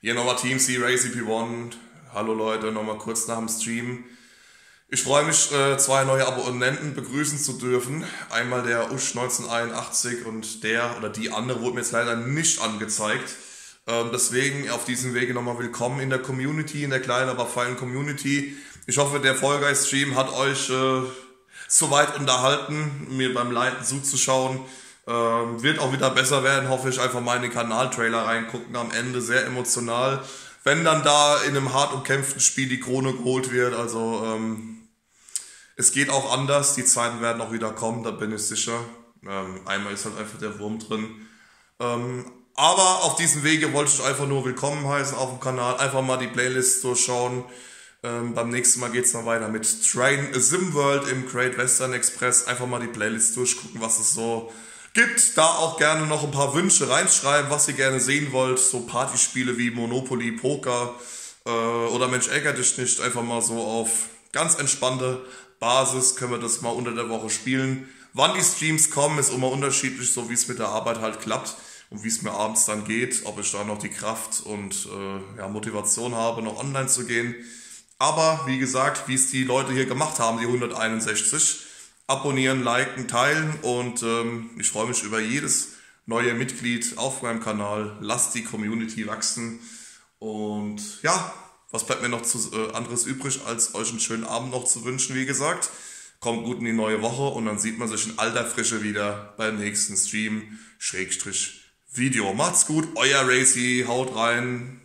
Hier nochmal Team C, Racy P1. Hallo Leute, nochmal kurz nach dem Stream. Ich freue mich, äh, zwei neue Abonnenten begrüßen zu dürfen. Einmal der Usch 1981 und der oder die andere wurde mir jetzt leider nicht angezeigt. Ähm, deswegen auf diesem Wege nochmal willkommen in der Community, in der kleinen, aber feinen Community. Ich hoffe, der Fall Guys Stream hat euch äh, soweit unterhalten, mir beim Leiten zuzuschauen. Ähm, wird auch wieder besser werden, hoffe ich. Einfach mal in den Kanaltrailer reingucken. Am Ende sehr emotional. Wenn dann da in einem hart umkämpften Spiel die Krone geholt wird. Also ähm, es geht auch anders. Die Zeiten werden auch wieder kommen, da bin ich sicher. Ähm, einmal ist halt einfach der Wurm drin. Ähm, aber auf diesem Wege wollte ich einfach nur willkommen heißen auf dem Kanal. Einfach mal die Playlist durchschauen. Ähm, beim nächsten Mal geht's noch weiter mit Train Simworld im Great Western Express. Einfach mal die Playlist durchgucken, was es so gibt. Da auch gerne noch ein paar Wünsche reinschreiben, was ihr gerne sehen wollt. So Partyspiele wie Monopoly, Poker äh, oder Mensch ärger dich nicht. Einfach mal so auf ganz entspannte Basis können wir das mal unter der Woche spielen. Wann die Streams kommen, ist immer unterschiedlich, so wie es mit der Arbeit halt klappt und wie es mir abends dann geht, ob ich da noch die Kraft und äh, ja, Motivation habe, noch online zu gehen. Aber wie gesagt, wie es die Leute hier gemacht haben, die 161, abonnieren, liken, teilen und ähm, ich freue mich über jedes neue Mitglied auf meinem Kanal. Lasst die Community wachsen und ja, was bleibt mir noch zu, äh, anderes übrig, als euch einen schönen Abend noch zu wünschen, wie gesagt. Kommt gut in die neue Woche und dann sieht man sich in alter Frische wieder beim nächsten Stream, Schrägstrich Video. Macht's gut, euer Racy, haut rein.